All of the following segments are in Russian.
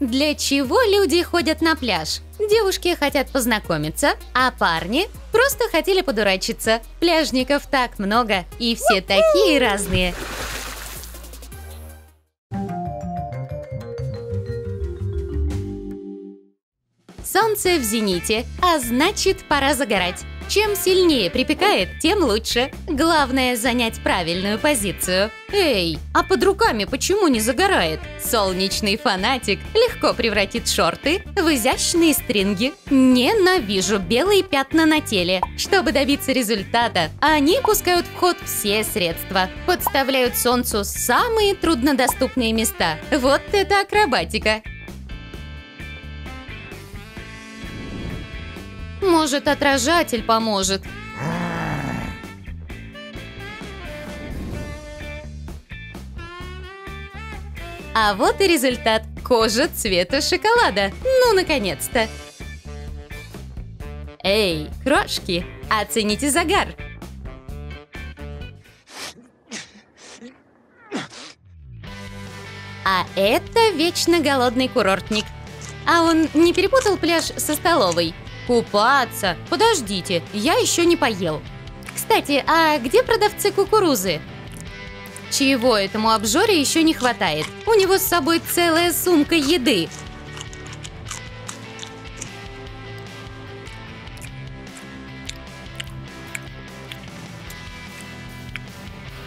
Для чего люди ходят на пляж? Девушки хотят познакомиться, а парни просто хотели подурачиться. Пляжников так много, и все такие разные. Солнце в зените, а значит пора загорать. Чем сильнее припекает, тем лучше. Главное занять правильную позицию. Эй, а под руками почему не загорает? Солнечный фанатик легко превратит шорты в изящные стринги. Ненавижу белые пятна на теле. Чтобы добиться результата, они пускают в ход все средства. Подставляют солнцу самые труднодоступные места. Вот это акробатика. Может, отражатель поможет. А вот и результат. Кожа цвета шоколада. Ну, наконец-то. Эй, крошки, оцените загар. А это вечно голодный курортник. А он не перепутал пляж со столовой? Купаться? Подождите, я еще не поел. Кстати, а где продавцы кукурузы? Чего этому обжоре еще не хватает? У него с собой целая сумка еды.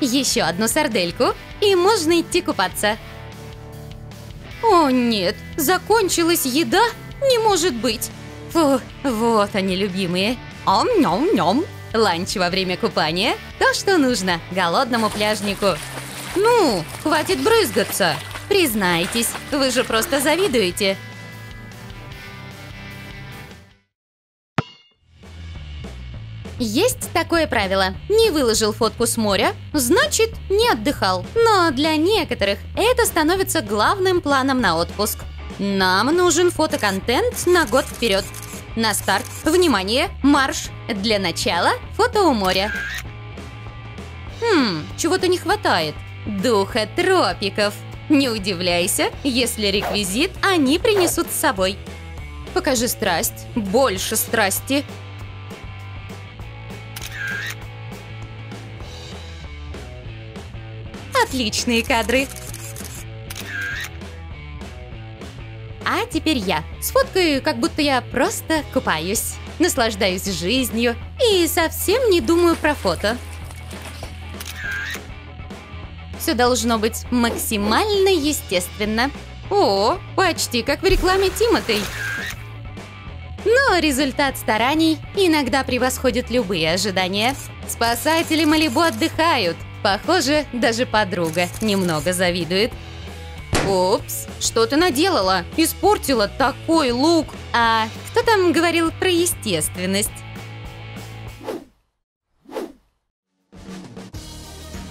Еще одну сардельку, и можно идти купаться. О нет, закончилась еда? Не может быть! Фу, вот они, любимые. Ом-ням-ням. Ланч во время купания – то, что нужно голодному пляжнику. Ну, хватит брызгаться. Признайтесь, вы же просто завидуете. Есть такое правило. Не выложил фотку с моря, значит, не отдыхал. Но для некоторых это становится главным планом на отпуск. Нам нужен фотоконтент на год вперед. На старт, внимание, марш! Для начала фото у моря. Хм, чего-то не хватает. Духа тропиков. Не удивляйся, если реквизит они принесут с собой. Покажи страсть, больше страсти. Отличные кадры. Теперь я. Сфоткаю, как будто я просто купаюсь. Наслаждаюсь жизнью и совсем не думаю про фото. Все должно быть максимально естественно. О, почти как в рекламе Тимотей. Но результат стараний иногда превосходит любые ожидания. Спасатели Малибу отдыхают. Похоже, даже подруга немного завидует. Упс, что ты наделала? Испортила такой лук. А кто там говорил про естественность?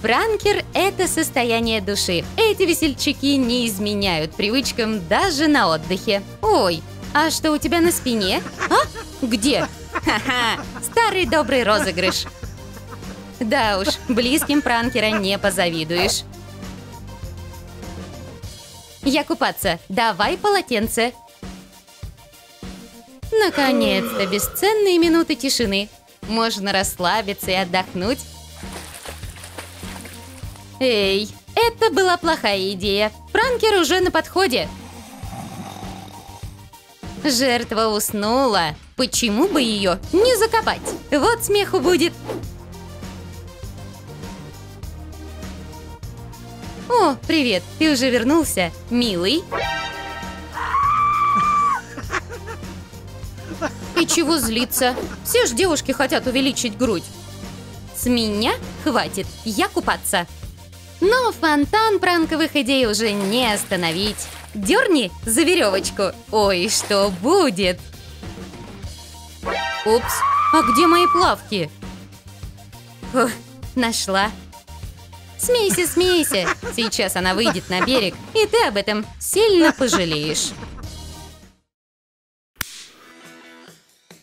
Пранкер – это состояние души. Эти весельчаки не изменяют привычкам даже на отдыхе. Ой, а что у тебя на спине? А? Где? Ха-ха, старый добрый розыгрыш. Да уж, близким пранкера не позавидуешь. Я купаться. Давай полотенце. Наконец-то бесценные минуты тишины. Можно расслабиться и отдохнуть. Эй, это была плохая идея. Пранкер уже на подходе. Жертва уснула. Почему бы ее не закопать? Вот смеху будет. О, привет, ты уже вернулся, милый? И чего злиться? Все же девушки хотят увеличить грудь. С меня хватит, я купаться. Но фонтан пранковых идей уже не остановить. Дерни за веревочку. Ой, что будет? Упс, а где мои плавки? Фух, нашла. Смейся, смейся. Сейчас она выйдет на берег, и ты об этом сильно пожалеешь.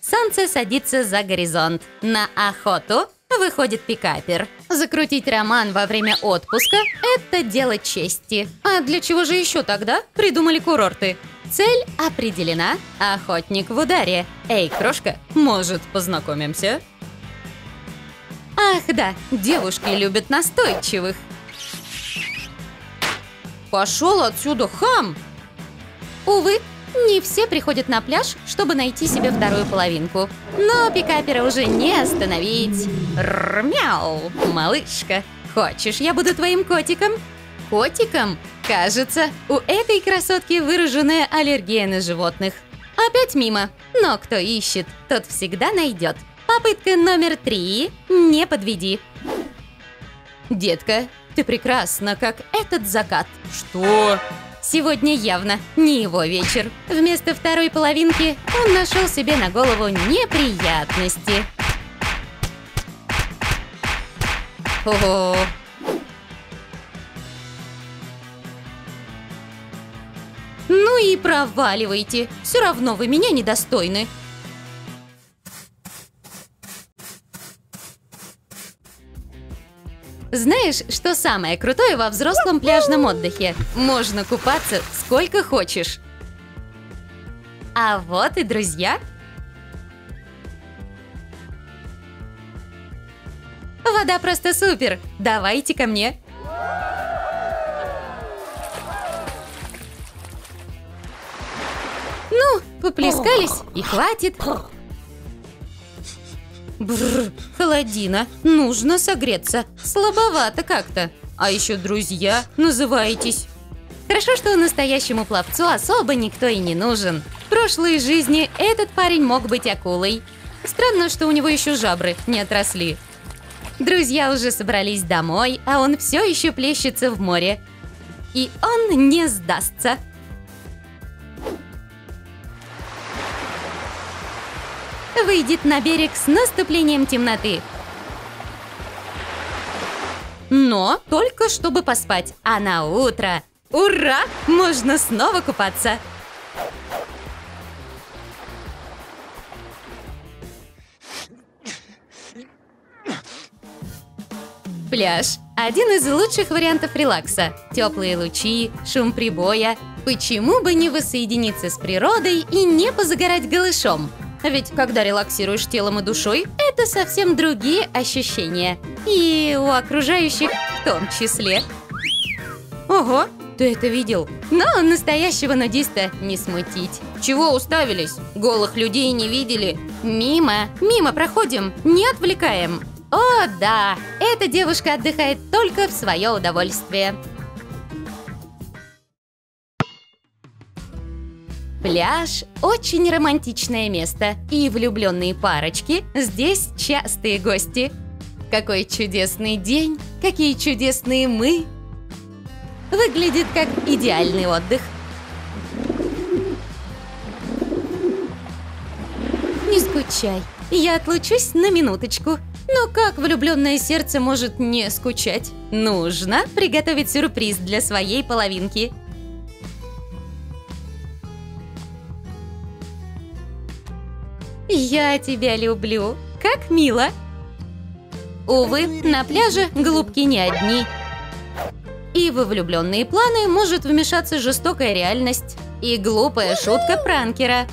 Солнце садится за горизонт. На охоту выходит пикапер. Закрутить роман во время отпуска – это дело чести. А для чего же еще тогда придумали курорты? Цель определена. Охотник в ударе. Эй, крошка, может, познакомимся? Ах да, девушки любят настойчивых. Пошел отсюда, хам! Увы, не все приходят на пляж, чтобы найти себе вторую половинку. Но пикапера уже не остановить. Рмяу, малышка, хочешь, я буду твоим котиком? Котиком? Кажется, у этой красотки выраженная аллергия на животных. Опять мимо. Но кто ищет, тот всегда найдет. Попытка номер три. Не подведи. Детка, ты прекрасна, как этот закат. Что? Сегодня явно не его вечер. Вместо второй половинки он нашел себе на голову неприятности. Ого! Ну и проваливайте. Все равно вы меня недостойны. Знаешь, что самое крутое во взрослом пляжном отдыхе? Можно купаться сколько хочешь. А вот и друзья. Вода просто супер! Давайте ко мне. Ну, поплескались и хватит. Бррр, холодина. Нужно согреться. Слабовато как-то. А еще друзья называетесь. Хорошо, что настоящему пловцу особо никто и не нужен. В прошлой жизни этот парень мог быть акулой. Странно, что у него еще жабры не отросли. Друзья уже собрались домой, а он все еще плещется в море. И он не сдастся. Выйдет на берег с наступлением темноты. Но только чтобы поспать, а на утро, ура, можно снова купаться. Пляж – один из лучших вариантов релакса. Теплые лучи, шум прибоя. Почему бы не воссоединиться с природой и не позагорать голышом? Ведь когда релаксируешь телом и душой, это совсем другие ощущения. И у окружающих в том числе. Ого, ты это видел? Но настоящего нудиста не смутить. Чего уставились? Голых людей не видели? Мимо, мимо проходим, не отвлекаем. О, да, эта девушка отдыхает только в свое удовольствие. Пляж – очень романтичное место, и влюбленные парочки здесь частые гости. Какой чудесный день, какие чудесные мы! Выглядит как идеальный отдых. Не скучай, я отлучусь на минуточку. Но как влюбленное сердце может не скучать? Нужно приготовить сюрприз для своей половинки – Я тебя люблю. Как мило. Увы, на пляже голубки не одни. И во влюбленные планы может вмешаться жестокая реальность и глупая шутка пранкера.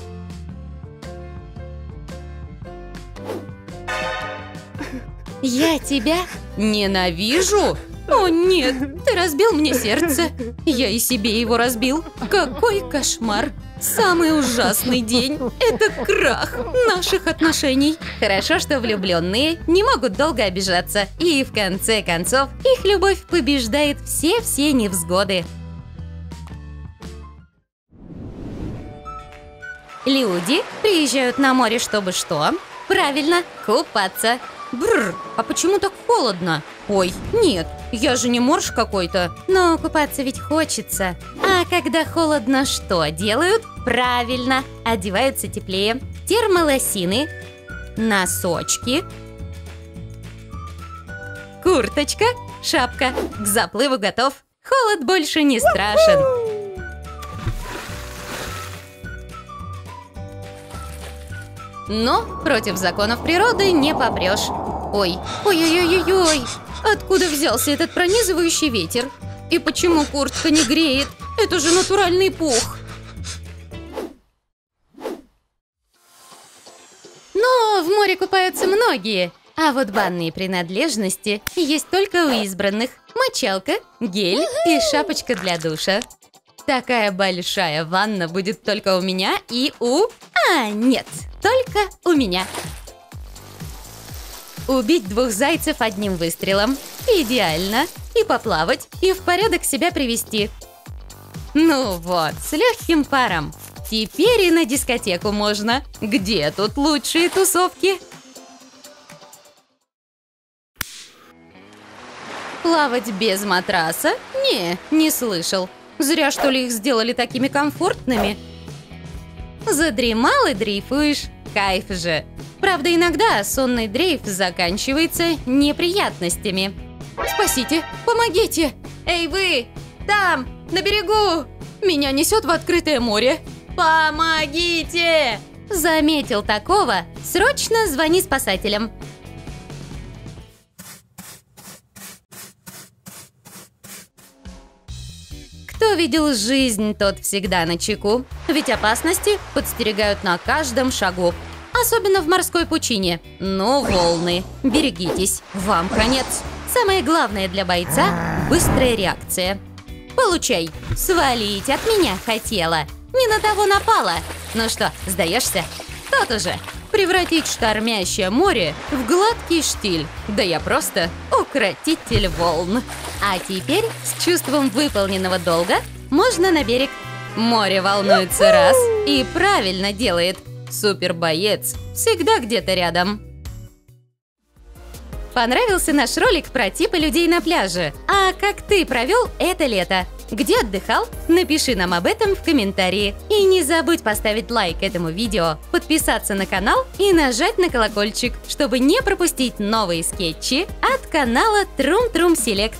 Я тебя ненавижу. О нет, ты разбил мне сердце. Я и себе его разбил. Какой кошмар. Самый ужасный день – это крах наших отношений. Хорошо, что влюбленные не могут долго обижаться. И в конце концов, их любовь побеждает все-все невзгоды. Люди приезжают на море, чтобы что? Правильно, купаться. Бррр, а почему так холодно? Ой, нет, я же не морж какой-то. Но купаться ведь хочется. А когда холодно, что делают? Правильно, одеваются теплее. Термолосины, носочки, курточка, шапка. К заплыву готов. Холод больше не страшен. Но против законов природы не попрешь. Ой, ой-ой-ой-ой, Откуда взялся этот пронизывающий ветер? И почему куртка не греет? Это же натуральный пух. Но в море купаются многие. А вот банные принадлежности есть только у избранных. Мочалка, гель и шапочка для душа. Такая большая ванна будет только у меня и у... А, нет, только у меня. Убить двух зайцев одним выстрелом. Идеально. И поплавать, и в порядок себя привести. Ну вот, с легким паром. Теперь и на дискотеку можно. Где тут лучшие тусовки? Плавать без матраса? Не, не слышал. Зря, что ли, их сделали такими комфортными. Задремал и дрейфуешь. Кайф же. Правда, иногда сонный дрейф заканчивается неприятностями. Спасите, помогите! Эй, вы! Там, на берегу! Меня несет в открытое море. Помогите! Заметил такого? Срочно звони спасателям. Кто видел жизнь, тот всегда на чеку. Ведь опасности подстерегают на каждом шагу. Особенно в морской пучине. Но волны. Берегитесь, вам конец. Самое главное для бойца – быстрая реакция. Получай. Свалить от меня хотела. Не на того напала. Ну что, сдаешься? Тот уже. Превратить штормящее море в гладкий штиль. Да я просто укротитель волн. А теперь с чувством выполненного долга можно на берег. Море волнуется раз и правильно делает. Супербоец всегда где-то рядом. Понравился наш ролик про типы людей на пляже? А как ты провел это лето? Где отдыхал? Напиши нам об этом в комментарии. И не забудь поставить лайк этому видео, подписаться на канал и нажать на колокольчик, чтобы не пропустить новые скетчи от канала Трум Трум Селект.